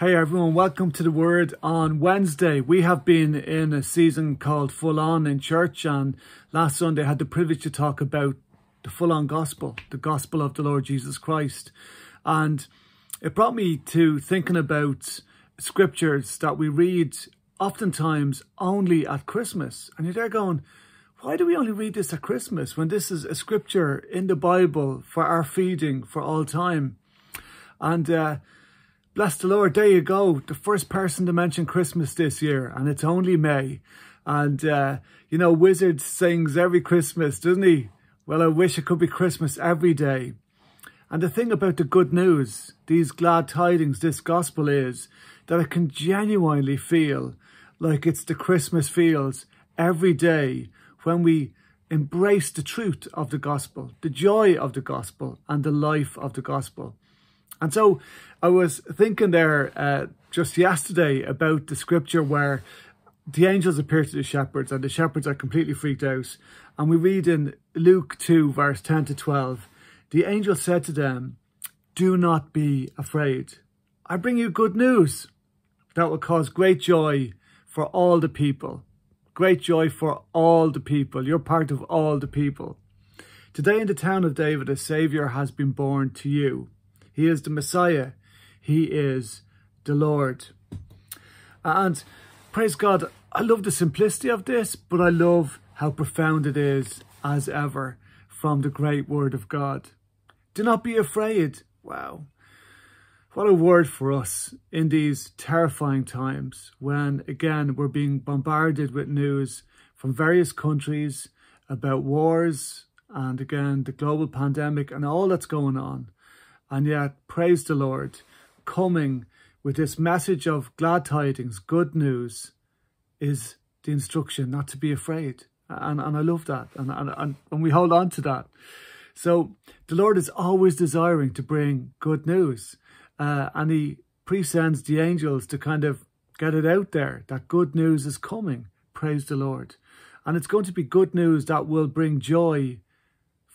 Hey everyone, welcome to the Word on Wednesday. We have been in a season called Full On in Church, and last Sunday I had the privilege to talk about the full on gospel, the gospel of the Lord Jesus Christ. And it brought me to thinking about scriptures that we read oftentimes only at Christmas. And you're there going, why do we only read this at Christmas when this is a scripture in the Bible for our feeding for all time? And uh, Bless the Lord, there you go. The first person to mention Christmas this year, and it's only May. And, uh, you know, Wizzard sings every Christmas, doesn't he? Well, I wish it could be Christmas every day. And the thing about the good news, these glad tidings, this gospel is that I can genuinely feel like it's the Christmas feels every day when we embrace the truth of the gospel, the joy of the gospel, and the life of the gospel. And so I was thinking there uh, just yesterday about the scripture where the angels appear to the shepherds and the shepherds are completely freaked out. And we read in Luke 2, verse 10 to 12, the angel said to them, Do not be afraid. I bring you good news that will cause great joy for all the people. Great joy for all the people. You're part of all the people. Today in the town of David, a Saviour has been born to you. He is the Messiah. He is the Lord. And praise God, I love the simplicity of this, but I love how profound it is as ever from the great word of God. Do not be afraid. Wow. What a word for us in these terrifying times when, again, we're being bombarded with news from various countries about wars and, again, the global pandemic and all that's going on. And yet, praise the Lord, coming with this message of glad tidings, good news, is the instruction not to be afraid. And, and I love that. And, and, and, we hold on to that. So the Lord is always desiring to bring good news. Uh, and he presends the angels to kind of get it out there that good news is coming. Praise the Lord. And it's going to be good news that will bring joy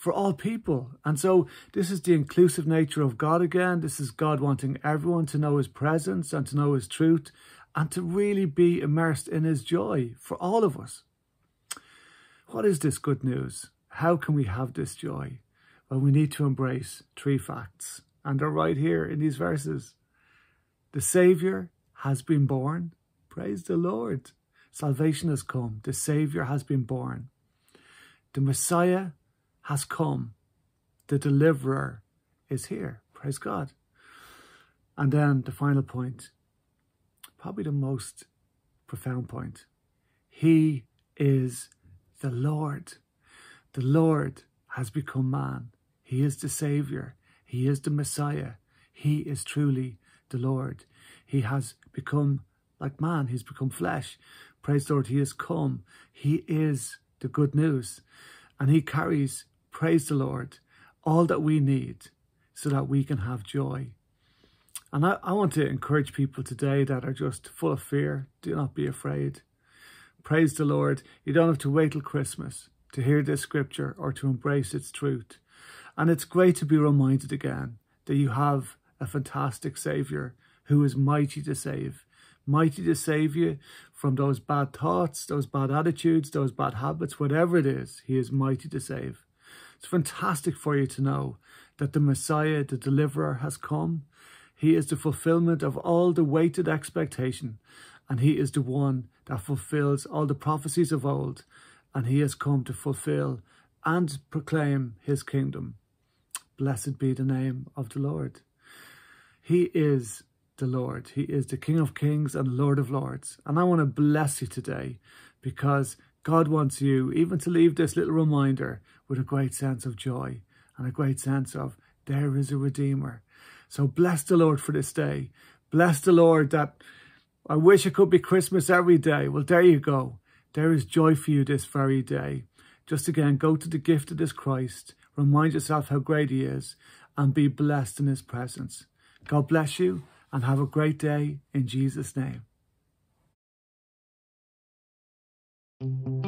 for all people. And so this is the inclusive nature of God again. This is God wanting everyone to know his presence and to know his truth and to really be immersed in his joy for all of us. What is this good news? How can we have this joy? Well, we need to embrace three facts, and they're right here in these verses. The Saviour has been born. Praise the Lord. Salvation has come. The Saviour has been born. The Messiah has come. The deliverer is here. Praise God. And then the final point, probably the most profound point. He is the Lord. The Lord has become man. He is the Saviour. He is the Messiah. He is truly the Lord. He has become like man. He's become flesh. Praise the Lord. He has come. He is the good news. And he carries praise the Lord, all that we need so that we can have joy. And I, I want to encourage people today that are just full of fear. Do not be afraid. Praise the Lord. You don't have to wait till Christmas to hear this scripture or to embrace its truth. And it's great to be reminded again that you have a fantastic Saviour who is mighty to save. Mighty to save you from those bad thoughts, those bad attitudes, those bad habits, whatever it is, He is mighty to save. It's fantastic for you to know that the Messiah, the deliverer, has come. He is the fulfillment of all the waited expectation, and he is the one that fulfills all the prophecies of old, and he has come to fulfill and proclaim his kingdom. Blessed be the name of the Lord. He is the Lord. He is the King of kings and Lord of lords. And I want to bless you today because God wants you even to leave this little reminder with a great sense of joy and a great sense of there is a Redeemer. So bless the Lord for this day. Bless the Lord that I wish it could be Christmas every day. Well, there you go. There is joy for you this very day. Just again, go to the gift of this Christ. Remind yourself how great he is and be blessed in his presence. God bless you and have a great day in Jesus' name. Thank you.